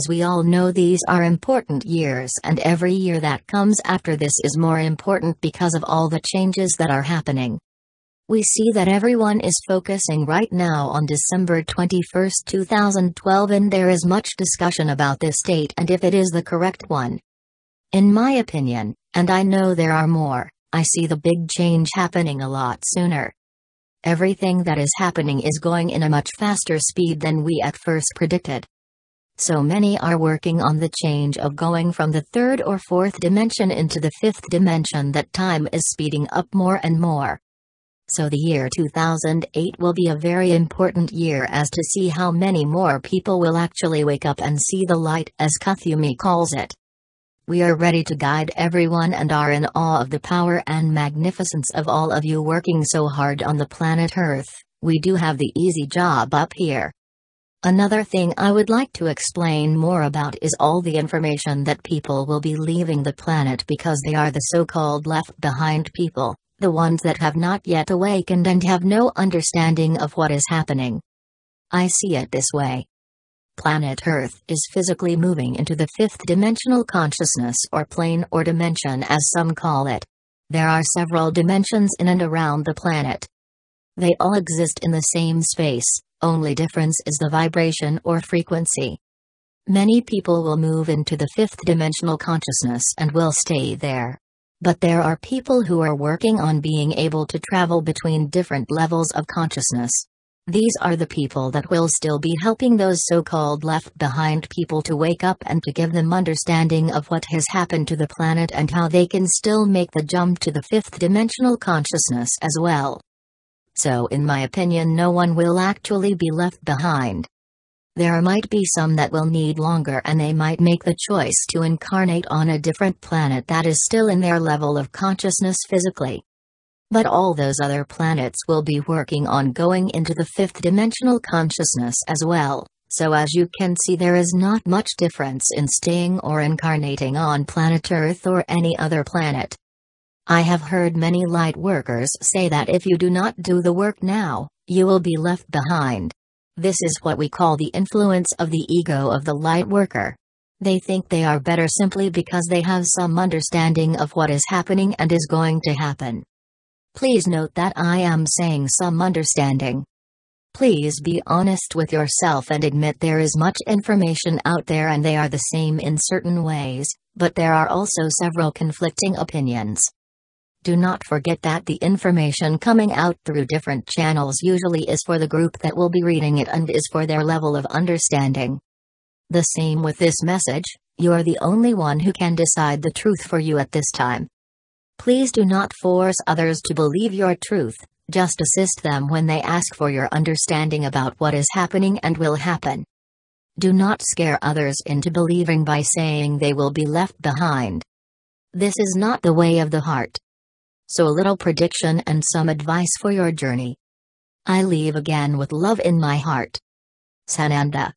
As we all know, these are important years, and every year that comes after this is more important because of all the changes that are happening. We see that everyone is focusing right now on December 21, 2012, and there is much discussion about this date and if it is the correct one. In my opinion, and I know there are more, I see the big change happening a lot sooner. Everything that is happening is going in a much faster speed than we at first predicted. So many are working on the change of going from the third or fourth dimension into the fifth dimension that time is speeding up more and more. So the year 2008 will be a very important year as to see how many more people will actually wake up and see the light as Kuthumi calls it. We are ready to guide everyone and are in awe of the power and magnificence of all of you working so hard on the planet Earth. We do have the easy job up here. Another thing I would like to explain more about is all the information that people will be leaving the planet because they are the so called left behind people, the ones that have not yet awakened and have no understanding of what is happening. I see it this way planet Earth is physically moving into the fifth dimensional consciousness or plane or dimension as some call it. There are several dimensions in and around the planet. They all exist in the same space, only difference is the vibration or frequency. Many people will move into the fifth dimensional consciousness and will stay there. But there are people who are working on being able to travel between different levels of consciousness. These are the people that will still be helping those so-called left behind people to wake up and to give them understanding of what has happened to the planet and how they can still make the jump to the fifth dimensional consciousness as well. So in my opinion no one will actually be left behind. There might be some that will need longer and they might make the choice to incarnate on a different planet that is still in their level of consciousness physically. But all those other planets will be working on going into the fifth dimensional consciousness as well, so as you can see there is not much difference in staying or incarnating on planet Earth or any other planet. I have heard many light workers say that if you do not do the work now, you will be left behind. This is what we call the influence of the ego of the light worker. They think they are better simply because they have some understanding of what is happening and is going to happen. Please note that I am saying some understanding. Please be honest with yourself and admit there is much information out there and they are the same in certain ways, but there are also several conflicting opinions. Do not forget that the information coming out through different channels usually is for the group that will be reading it and is for their level of understanding. The same with this message, you are the only one who can decide the truth for you at this time. Please do not force others to believe your truth, just assist them when they ask for your understanding about what is happening and will happen. Do not scare others into believing by saying they will be left behind. This is not the way of the heart. So, a little prediction and some advice for your journey. I leave again with love in my heart. Sananda